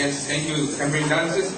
Yes. Thank you, campaign dances.